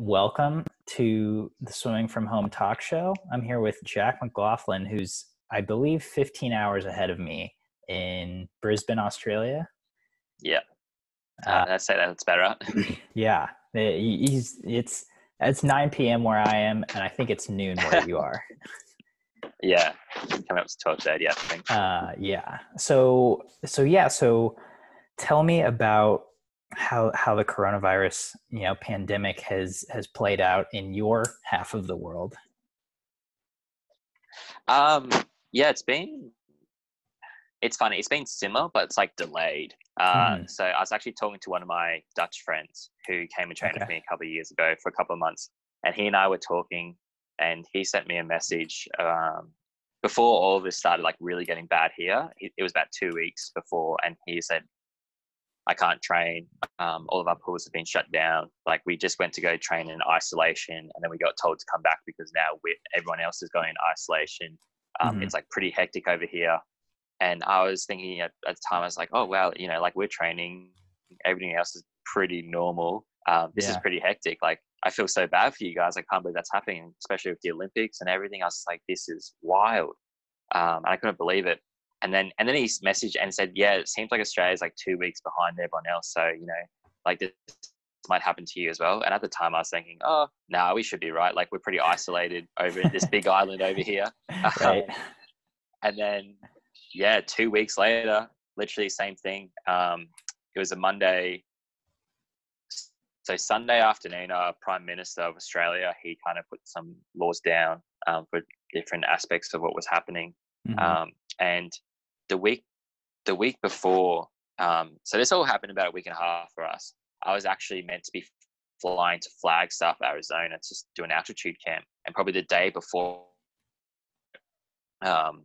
welcome to the Swimming from Home talk show. I'm here with Jack McLoughlin, who's, I believe, 15 hours ahead of me in Brisbane, Australia. Yeah. Uh, I'd say that's better. yeah. He's, it's, it's 9 p.m. where I am, and I think it's noon where you are. Yeah. Coming up to 12 30, I think. Uh, yeah. So, so yeah. So tell me about how how the coronavirus you know pandemic has has played out in your half of the world um yeah it's been it's funny it's been similar but it's like delayed uh, mm. so i was actually talking to one of my dutch friends who came and trained okay. with me a couple of years ago for a couple of months and he and i were talking and he sent me a message um, before all of this started like really getting bad here it was about two weeks before and he said I can't train. Um, all of our pools have been shut down. Like we just went to go train in isolation, and then we got told to come back because now everyone else is going in isolation. Um, mm-hmm. It's like pretty hectic over here. And I was thinking at, at, the time, I was like, oh well, you know, like we're training, everything else is pretty normal. Um, this yeah. is pretty hectic. Like I feel so bad for you guys. I can't believe that's happening, especially with the Olympics and everything. I was like, this is wild. Um, and I couldn't believe it and then and then he messaged and said, "Yeah, it seems like Australia's like two weeks behind everyone else. So you know, like this might happen to you as well." And at the time, I was thinking, "Oh, no, nah, we should be right. Like we're pretty isolated over this big island over here." Right. Um, and then, yeah, two weeks later, literally same thing. Um, it was a Monday. So Sunday afternoon, our Prime Minister of Australia, he kind of put some laws down um, for different aspects of what was happening. Mm-hmm. Um, and the week the week before um, so this all happened about a week and a half for us i was actually meant to be flying to flagstaff arizona to do an altitude camp and probably the day before um,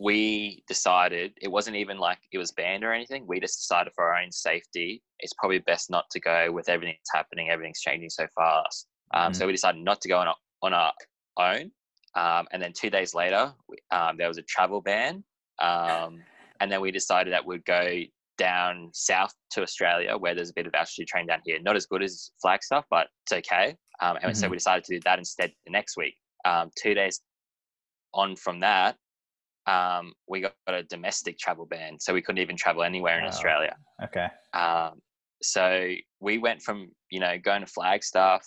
we decided it wasn't even like it was banned or anything we just decided for our own safety it's probably best not to go with everything that's happening everything's changing so fast um, mm-hmm. so we decided not to go on, our, on our own um, and then two days later we, um, there was a travel ban um, and then we decided that we'd go down south to Australia where there's a bit of altitude training down here. Not as good as Flagstaff, but it's okay. Um, and mm-hmm. so we decided to do that instead the next week. Um, two days on from that, um, we got a domestic travel ban. So we couldn't even travel anywhere in oh, Australia. Okay. Um, so we went from, you know, going to Flagstaff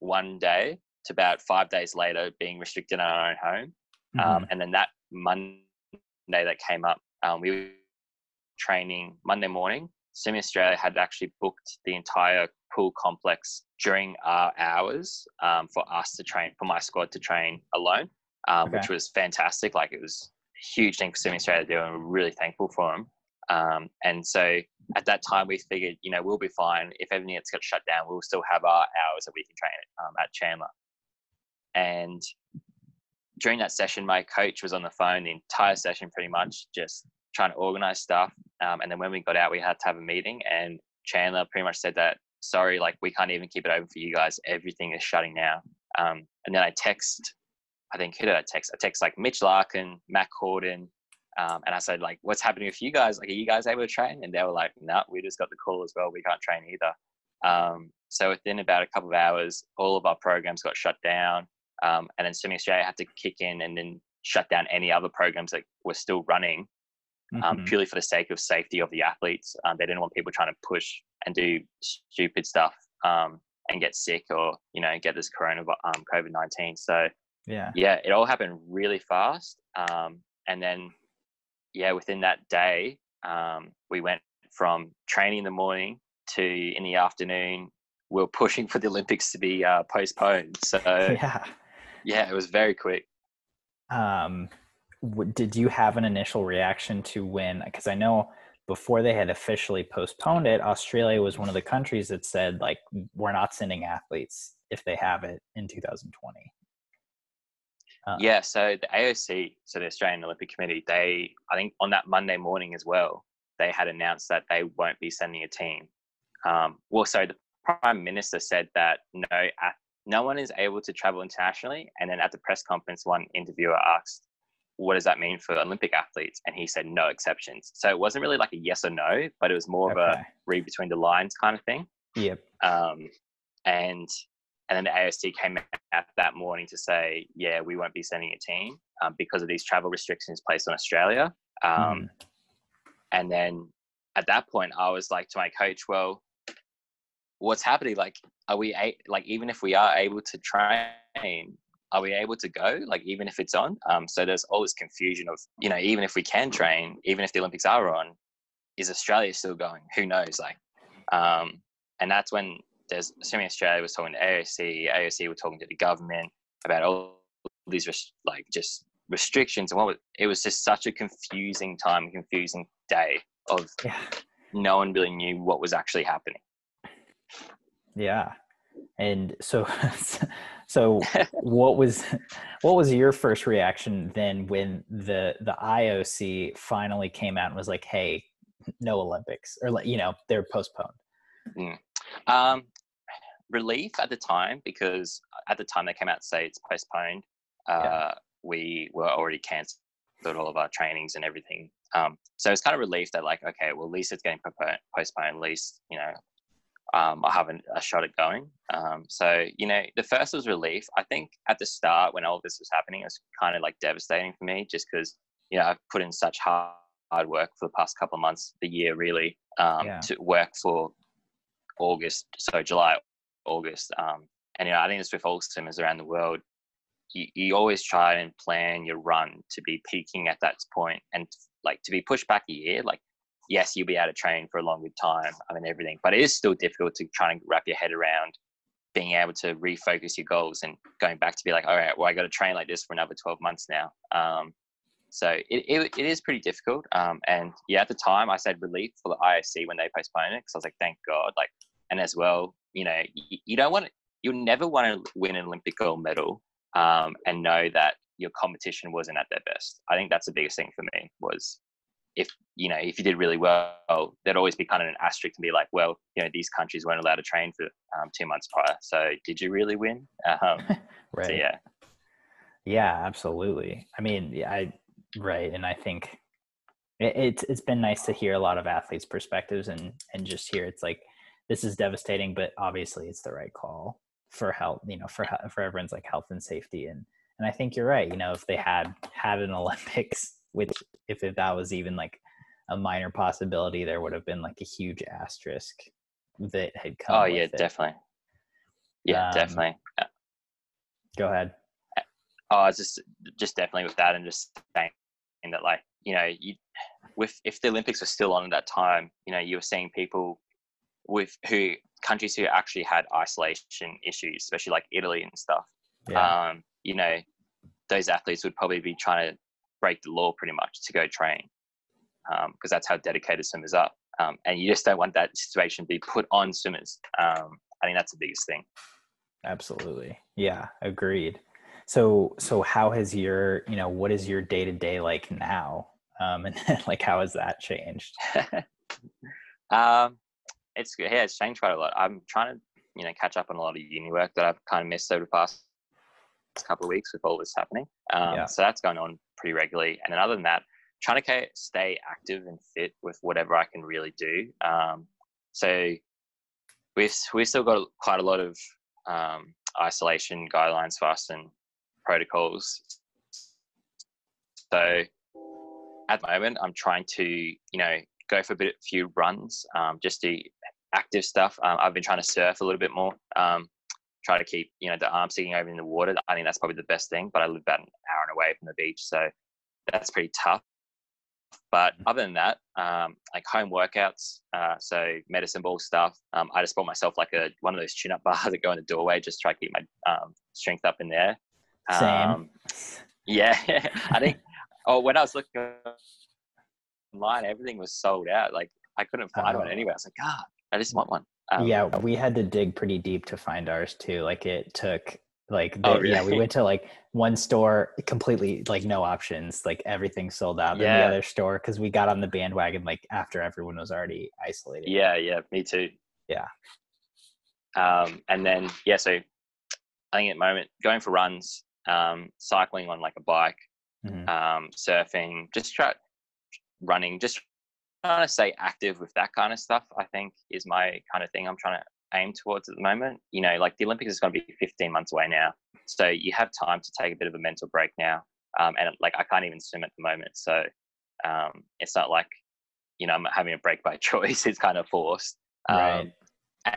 one day to about five days later being restricted in our own home. Um, mm-hmm. and then that Monday day that came up, um, we were training Monday morning. Swimming Australia had actually booked the entire pool complex during our hours um, for us to train, for my squad to train alone, um, okay. which was fantastic. Like it was a huge thing for Australia to do, and we're really thankful for them. Um, and so at that time, we figured, you know, we'll be fine. If everything gets got shut down, we'll still have our hours that we can train um, at Chandler. And during that session, my coach was on the phone the entire session, pretty much just trying to organize stuff. Um, and then when we got out, we had to have a meeting, and Chandler pretty much said that, sorry, like we can't even keep it open for you guys. Everything is shutting now. Um, and then I text, I think, who did I text? I text like Mitch Larkin, Mack Horton, um, and I said, like, what's happening with you guys? Like, are you guys able to train? And they were like, no, we just got the call as well. We can't train either. Um, so within about a couple of hours, all of our programs got shut down. Um, and then Swimming Australia had to kick in and then shut down any other programs that were still running um, mm-hmm. purely for the sake of safety of the athletes. Um, they didn't want people trying to push and do stupid stuff um, and get sick or, you know, get this corona, um, COVID-19. So yeah, yeah, it all happened really fast. Um, and then, yeah, within that day, we went from training in the morning to in the afternoon we are pushing for the Olympics to be uh, postponed. So yeah, yeah, it was very quick. Um, did you have an initial reaction to when? Because I know before they had officially postponed it, Australia was one of the countries that said like we're not sending athletes if they have it in 2020. Uh, yeah, so the AOC, so the Australian Olympic Committee, they I think on that Monday morning as well, they had announced that they won't be sending a team. Um, well, so the Prime Minister said that no no one is able to travel internationally. And then at the press conference, one interviewer asked, what does that mean for Olympic athletes? And he said, no exceptions. So it wasn't really like a yes or no, but it was more okay. of a read between the lines kind of thing. Yep. Um, and and then the AOC came out that morning to say, yeah, we won't be sending a team um, because of these travel restrictions placed on Australia. Um, mm. And then at that point, I was like to my coach, well, what's happening? Like, are we a- like even if we are able to train, are we able to go? Like even if it's on? Um, so there's all this confusion of you know even if we can train, even if the Olympics are on, is Australia still going? Who knows? Like, um, and that's when there's assuming Australia was talking to AOC, AOC were talking to the government about all these res- like just restrictions and what was, it was just such a confusing time, confusing day of yeah. no one really knew what was actually happening. Yeah. And so so what was what was your first reaction then when the the IOC finally came out and was like, "Hey, no Olympics," or like you know they're postponed? Mm. Um, relief at the time because at the time they came out to say it's postponed. Uh, yeah. We were already cancelled all of our trainings and everything. Um, so it's kind of relief that like, okay, well, at least it's getting postponed. At least you know um, I have a shot at going. Um, so, you know, the first was relief. I think at the start when all this was happening, it was kind of like devastating for me just because, you know, I've put in such hard, hard work for the past couple of months, the year really, um, yeah. to work for August, so July, August. Um, and, you know, I think it's with all swimmers around the world. You, you always try and plan your run to be peaking at that point and like to be pushed back a year, like yes, you'll be able to train for a longer time. I mean, everything, but it is still difficult to try and wrap your head around being able to refocus your goals and going back to be like, all right, well, I got to train like this for another 12 months now. Um, so it, it, it is pretty difficult. Um, and yeah, at the time I said relief for the IOC when they postponed it because I was like, thank God. Like, and as well, you know, you, you don't want to, you'll never want to win an Olympic gold medal um, and know that your competition wasn't at their best. I think that's the biggest thing for me was if you know if you did really well, there'd always be kind of an asterisk and be like, well, you know, these countries weren't allowed to train for um, two months prior. So did you really win? Um, right. So, yeah. Yeah, absolutely. I mean, I right, and I think it, it's it's been nice to hear a lot of athletes' perspectives and and just hear it's like this is devastating, but obviously it's the right call for health. You know, for for everyone's like health and safety and and I think you're right. You know, if they had had an Olympics which if that was even like a minor possibility, there would have been like a huge asterisk that had come. Oh yeah, it. definitely. Yeah, um, definitely. Go ahead. Oh, it's just just definitely with that, and just saying that like you know you with if the Olympics were still on at that time, you know you were seeing people with who countries who actually had isolation issues, especially like Italy and stuff. Yeah. Um, you know, those athletes would probably be trying to break the law pretty much to go train because um, that's how dedicated swimmers are. Um, and you just don't want that situation to be put on swimmers. Um, I think that's the biggest thing. Absolutely. Yeah, agreed. So, so how has your, you know, what is your day to day like now? Um, and like, how has that changed? um, it's yeah, it's changed quite a lot. I'm trying to, you know, catch up on a lot of uni work that I've kind of missed over the past couple of weeks with all this happening. Um, yeah. So that's going on pretty regularly. And then other than that, trying to stay active and fit with whatever I can really do. Um, so we've we've still got quite a lot of um, isolation guidelines for us and protocols. So at the moment, I'm trying to you know go for a bit, few runs, um, just do active stuff. Um, I've been trying to surf a little bit more. Um, try to keep you know the arm sticking over in the water. I think that's probably the best thing. But I live about an hour and away from the beach, so that's pretty tough. But mm. other than that, um, like home workouts, uh, so medicine ball stuff. Um, I just bought myself like a one of those chin up bars that go in the doorway, just try to keep my um, strength up in there. Same. Um, yeah, I think. Oh, when I was looking online, everything was sold out. Like I couldn't find oh. one anywhere. I was like, God, I just want one. Um, yeah, we had to dig pretty deep to find ours too. Like it took like the, oh, really? yeah, we went to like one store completely like no options, like everything sold out. Yeah. the other store because we got on the bandwagon like after everyone was already isolated. Yeah, yeah, me too. Yeah. Um, and then yeah, so I think at the moment going for runs, um, cycling on like a bike, mm-hmm. um, surfing, just try running, just trying to stay active with that kind of stuff. I think is my kind of thing. I'm trying to aim towards at the moment. You know, like the Olympics is going to be 15 months away now, so you have time to take a bit of a mental break now. Um, and like I can't even swim at the moment, so um, it's not like you know I'm having a break by choice. It's kind of forced. Right. Um, and,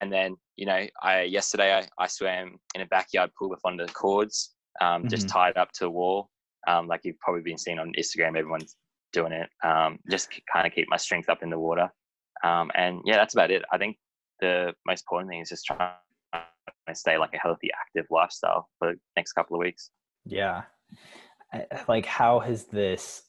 and then you know, I yesterday I, I swam in a backyard pool with one of the cords, um, just Mhm. tied up to a wall. Um, like you've probably been seeing on Instagram, everyone's doing it. Um, just kind of keep my strength up in the water. Um, and yeah, that's about it. I think the most important thing is just trying to stay like a healthy, active lifestyle for the next couple of weeks. Yeah. Like how has this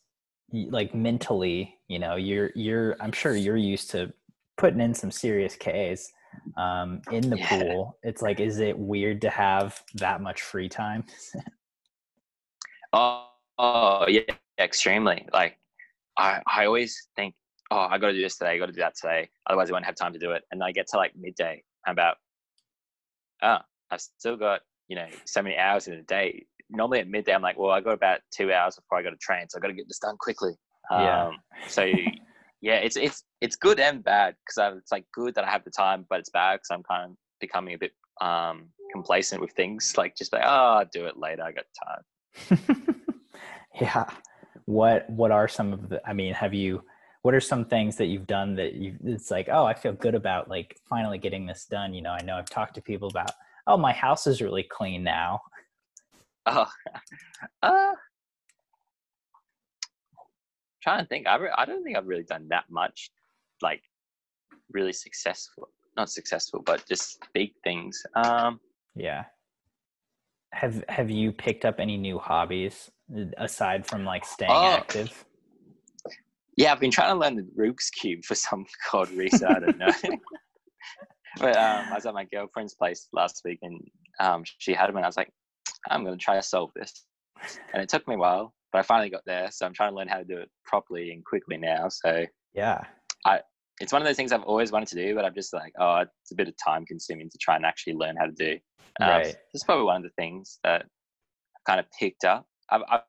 like mentally, you know, you're you're I'm sure you're used to putting in some serious Ks um in the Yeah. pool. It's like is it weird to have that much free time? Oh, oh yeah, extremely. Like I, I always think, oh, I got to do this today. I got to do that today. Otherwise, I won't have time to do it. And I get to like midday. I'm about, oh, I've still got you know so many hours in a day. Normally at midday, I'm like, well, I got about two hours before I got to train, so I got to get this done quickly. Yeah. Um, so yeah, it's it's it's good and bad because it's like good that I have the time, but it's bad because I'm kind of becoming a bit um complacent with things. Like just like, oh, I'll do it later. I got time. yeah. What what are some of the I mean, have you what are some things that you've done that you it's like, oh, I feel good about like finally getting this done. You know, I know I've talked to people about, oh, my house is really clean now. Oh, uh, trying to think. I, re- I don't think I've really done that much, like really successful. Not successful, but just big things. Um, Yeah. Have have you picked up any new hobbies aside from like staying Oh. active? yeah, I've been trying to learn the Rubik's cube for some god reason. I don't know. but um, I was at my girlfriend's place last week, and um, she had them, and I was like, I'm going to try to solve this. And it took me a while, but I finally got there. So I'm trying to learn how to do it properly and quickly now. So Yeah. it's one of those things I've always wanted to do, but I'm just like, oh, it's a bit of time consuming to try and actually learn how to do. Um, Right. That's probably one of the things that I kind of picked up. I've, I've,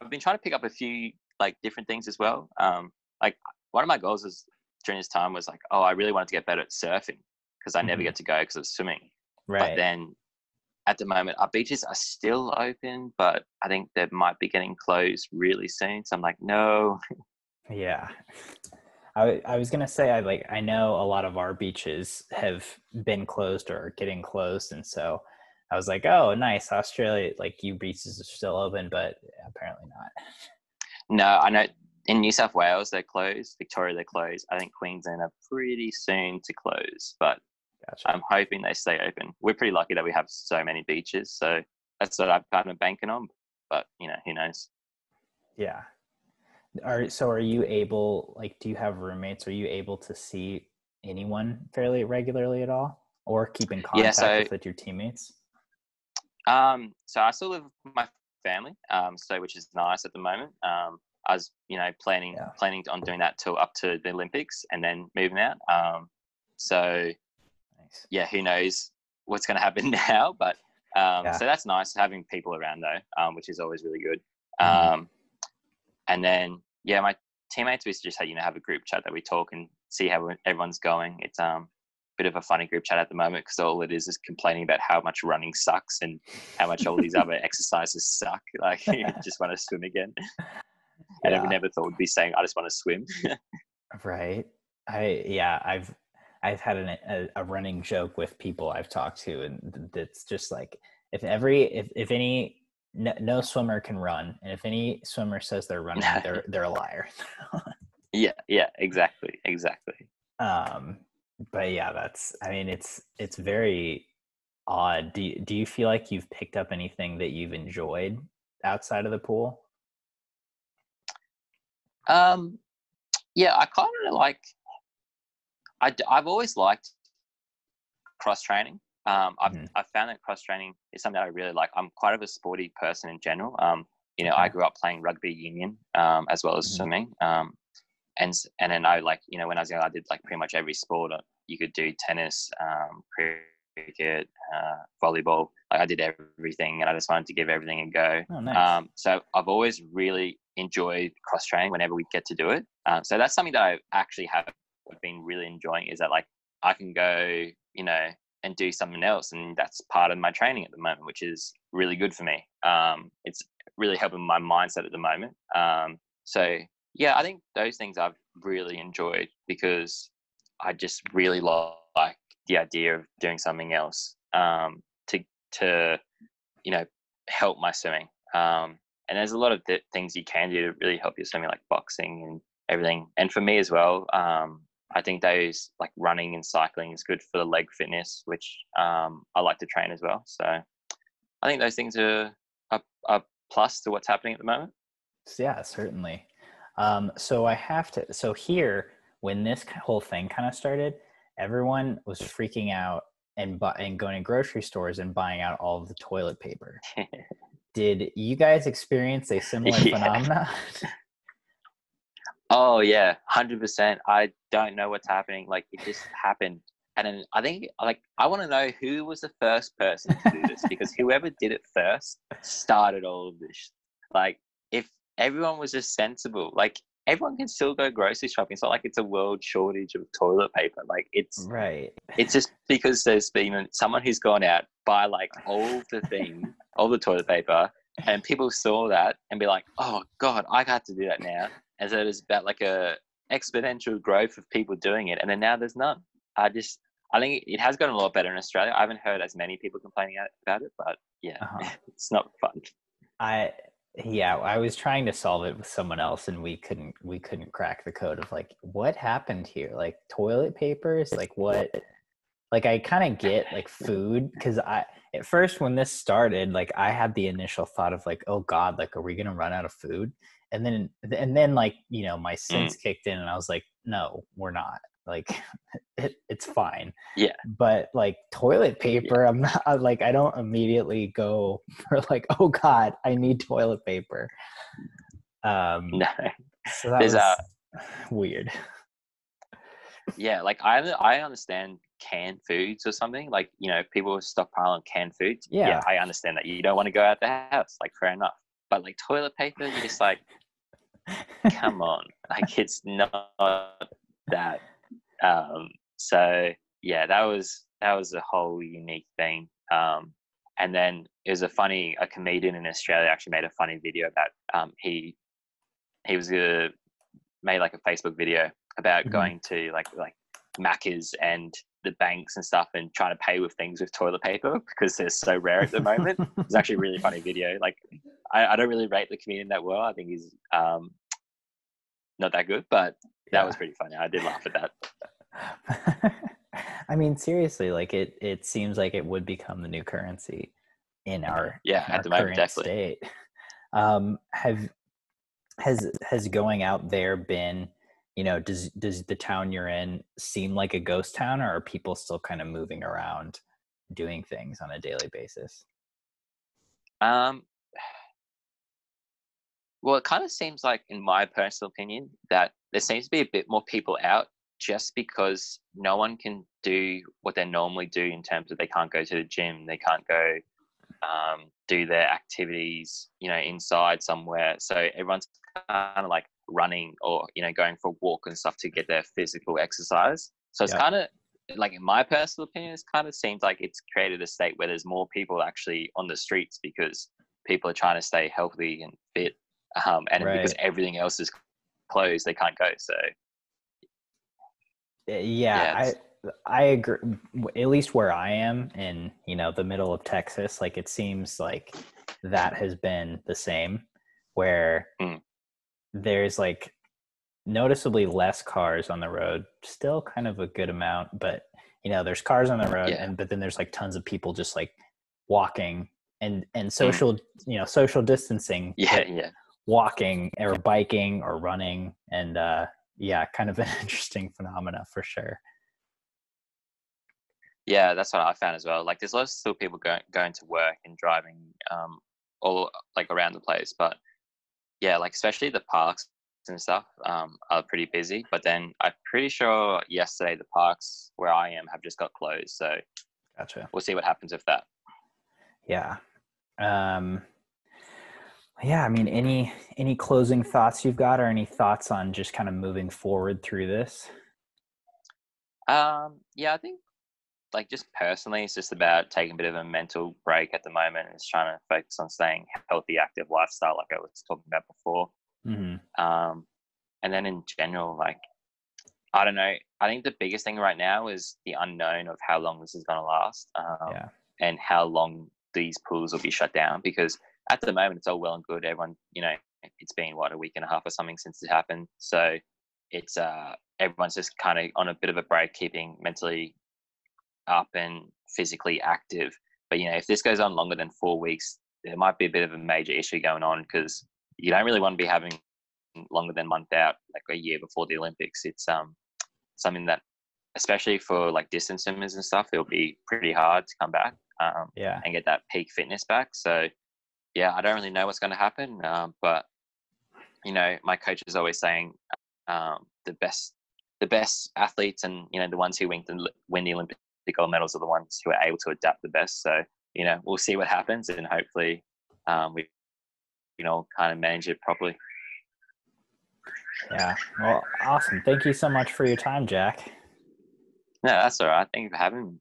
I've been trying to pick up a few like different things as well. Um, like one of my goals was during this time was like, oh, I really wanted to get better at surfing because I never Mhm. get to go because of swimming. Right. But then at the moment, our beaches are still open, but I think they might be getting closed really soon. So I'm like, no, Yeah. I I was gonna say I like I know a lot of our beaches have been closed or are getting closed, and so I was like, oh, nice, Australia, like you beaches are still open, but apparently not. No, I know in New South Wales they're closed, Victoria they're closed. I think Queensland are pretty soon to close, but Gotcha. I'm hoping they stay open. We're pretty lucky that we have so many beaches, so that's what I'm kind of banking on. But you know, who knows? Yeah. Are so are you able like do you have roommates? Are you able to see anyone fairly regularly at all? Or keep in contact Yeah, so- with your teammates? Um, so I still live with my family, um, so which is nice at the moment. Um, I was, you know, planning Yeah. planning on doing that till up to the Olympics and then moving out. Um, so Nice. yeah, who knows what's going to happen now? But um, Yeah. so that's nice having people around though, um, which is always really good. Mhm. Um, and then yeah, my teammates we just had you know have a group chat that we talk and see how everyone's going. It's um bit of a funny group chat at the moment because all it is is complaining about how much running sucks and how much all these other exercises suck. Like you just want to swim again. And I never thought would be saying I just want to swim. Right. I yeah, I've I've had an, a, a running joke with people I've talked to, and it's just like if every if if any no, no swimmer can run, and if any swimmer says they're running, they're they're a liar. yeah, yeah, exactly, exactly. um, but yeah, that's I mean it's it's very odd. Do you, do you feel like you've picked up anything that you've enjoyed outside of the pool? Um, yeah, I kind of like. I I've always liked cross training. Um, I've Mhm. I've found that cross training is something that I really like. I'm quite of a sporty person in general. Um, you know, I grew up playing rugby union um, as well as Mhm. swimming. Um, and and then I like you know when I was young, I did like pretty much every sport. You could do tennis, um, cricket, uh, volleyball. Like I did everything, and I just wanted to give everything a go. Oh, nice. Um, so I've always really enjoyed cross training whenever we get to do it. Um, so that's something that I actually have been really enjoying is that like I can go, you know, and do something else, and that's part of my training at the moment, which is really good for me. Um, it's really helping my mindset at the moment. Um, so yeah, I think those things I've really enjoyed because I just really like the idea of doing something else um, to to you know help my swimming. Um, and there's a lot of th- things you can do to really help your swimming, like boxing and everything. And for me as well, um, I think those like running and cycling is good for the leg fitness, which um, I like to train as well. So I think those things are a, a plus to what's happening at the moment. Yeah, certainly. Um, so I have to. So here, when this whole thing kind of started, everyone was freaking out and bu- and going to grocery stores and buying out all of the toilet paper. Did you guys experience a similar yeah. phenomena? oh yeah, hundred percent. I don't know what's happening. Like it just happened, and then I think like I want to know who was the first person to do this because whoever did it first started all of this. Like if everyone was just sensible, like everyone can still go grocery shopping. It's not like it's a world shortage of toilet paper. Like it's right. It's just because there's been someone who's gone out buy like all the thing, all the toilet paper, and people saw that and be like, "Oh God, I got to do that now." And so there's about like a exponential growth of people doing it, and then now there's none. I just I think it has gotten a lot better in Australia. I haven't heard as many people complaining about it, but yeah, uh-huh. it's not fun. I yeah i was trying to solve it with someone else and we couldn't we couldn't crack the code of like what happened here? Like toilet papers? Like what? Like i kind of get like food because i at first when this started like i had the initial thought of like oh god like are we gonna run out of food? And then and then like you know my sense mm. kicked in and i was like no we're not like it, it's fine. Yeah. But like toilet paper yeah. i'm not like i don't immediately go for like oh god i need toilet paper. Um no. so that There's was a, weird. Yeah like i i understand canned foods or something like you know people stockpiling canned foods. Yeah. yeah. I understand that you don't want to go out the house like fair enough. But like toilet paper you're just like come on. Like it's not that um, so yeah, that was that was a whole unique thing. Um, and then it was a funny a comedian in Australia actually made a funny video about um, he he was a, made like a Facebook video about mm-hmm. going to like like Macca's and the banks and stuff and trying to pay with things with toilet paper because they're so rare at the moment. it's actually a really funny video. Like I, I, don't really rate the comedian that well. I think he's um, not that good, but that yeah. was pretty funny. I did laugh at that. I mean, seriously, like it, it seems like it would become the new currency in our yeah in at the moment definitely. State. Um, have has has going out there been, you know, does does the town you're in seem like a ghost town, or are people still kind of moving around, doing things on a daily basis? Um, well, it kind of seems like, in my personal opinion, that there seems to be a bit more people out just because no one can do what they normally do in terms of they can't go to the gym, they can't go um, do their activities, you know, inside somewhere. So everyone's kind of like running or you know going for a walk and stuff to get their physical exercise. So it's yep. kind of like in my personal opinion, it's kind of seems like it's created a state where there's more people actually on the streets because people are trying to stay healthy and fit, um, and right. because everything else is closed, they can't go. So Eh, yeah, yeah I I agree. At least where I am in you know the middle of Texas, like it seems like that has been the same, where mm. there's like noticeably less cars on the road. Still kind of a good amount, but you know there's cars on the road, yeah. and but then there's like tons of people just like walking and and mm. social mm. you know social distancing. Yeah, yeah. Walking or biking or running, and uh, yeah, kind of an interesting phenomena for sure. Yeah, that's what I found as well. Like, there's lots of still people going going to work and driving um, all like around the place, but yeah, like especially the parks and stuff um, are pretty busy. But then I'm pretty sure yesterday the parks where I am have just got closed. So, gotcha. We'll see what happens with that. Yeah. Um, yeah i mean any any closing thoughts you've got or any thoughts on just kind of moving forward through this Um, yeah, I think like just personally, it's just about taking a bit of a mental break at the moment. It's trying to focus on staying healthy, active lifestyle, like I was talking about before. Mm-hmm. Um, and then in general, like I don't know. I think the biggest thing right now is the unknown of how long this is going to last, um, Yeah. and how long these pools will be shut down. Because at the moment, it's all well and good. Everyone, you know, it's been what a week and a half or something since it happened. So it's uh, everyone's just kind of on a bit of a break, keeping mentally up and physically active. But you know, if this goes on longer than four weeks, there might be a bit of a major issue going on because you don't really want to be having longer than month out, like a year before the Olympics. It's um something that, especially for like distance swimmers and stuff, it'll be pretty hard to come back um, Yeah. and get that peak fitness back. So, yeah, I don't really know what's going to happen, um, but you know, my coach is always saying um, the best, the best athletes, and you know, the ones who win the, win the Olympic gold medals are the ones who are able to adapt the best. So, you know, we'll see what happens, and hopefully, um, we, you know, kind of manage it properly. Yeah. Well, awesome. Thank you so much for your time, Jack. No, that's all right. Thank you for having me.